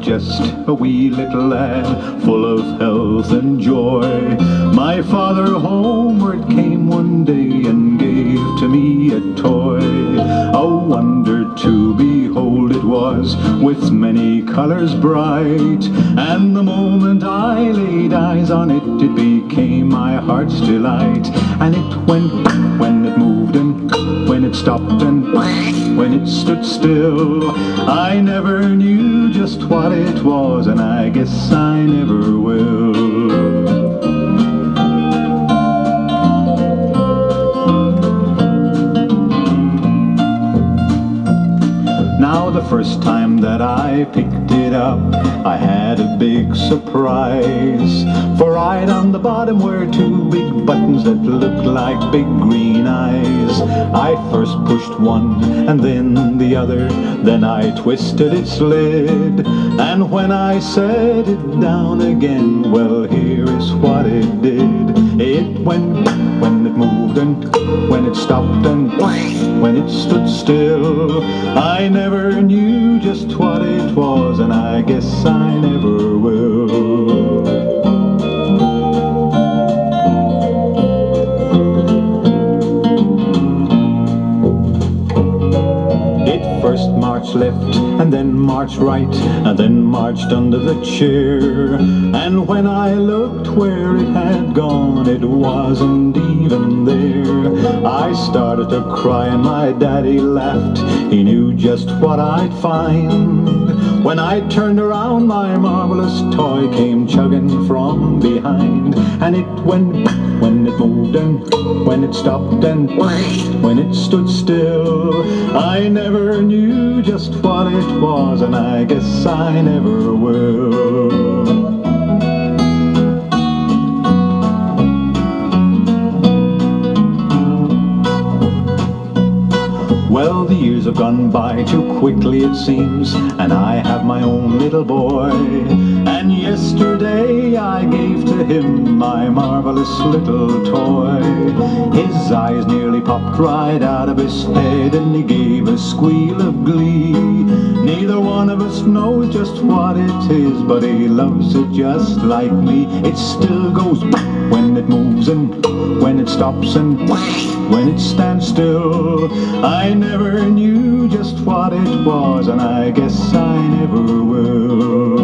just a wee little lad, full of health and joy. My father homeward came one day and gave to me a toy, a wonder to behold it was, with many colors bright. And the moment I laid eyes on it, it became my heart's delight. And it went when it moved and when it stopped and when it stood still. I never knew just what it was, and I guess I never will. Now the first time that I picked it up, I had a big surprise. For right on the bottom were two big buttons that looked like big green eyes. I first pushed one and then the other, then I twisted its lid. And when I set it down again, well here is what it did. It went when it moved and when it stopped and when it stood still. I never knew just what it was and I guess I never will. Left and then marched right and then marched under the chair. And when I looked where it had gone, it wasn't even there. I started to cry and my daddy laughed. He knew just what I'd find. When I turned around, my marvelous toy came chugging from behind. And it went when it moved and when it stopped and when it stood still. I never knew just what it was, and I guess I never will. Well, the years have gone by too quickly it seems And I have my own little boy. And yesterday I gave to him my marvelous little toy. His eyes nearly popped right out of his head And he gave a squeal of glee Neither one of us knows just what it is But he loves it just like me It still goes when it moves and when it stops and when it stands still. I never knew just what it was, and I guess I never will.